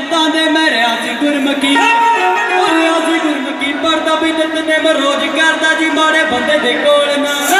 ਗੁਰਾਂ ਦੇ ਮੈਂ ਰਿਆ ਸੀ ਗੁਰਮੁਖੀ। ਉਹ ਰਿਆ ਸੀ ਗੁਰਮੁਖੀ, ਪਰਦਾ ਵੀ ਨਿਤ ਨੇ ਮੈਂ ਰੋਜ਼ ਕਰਦਾ ਜੀ, ਮਾੜੇ ਬੰਦੇ ਦੇ ਕੋਲ ਨਾ।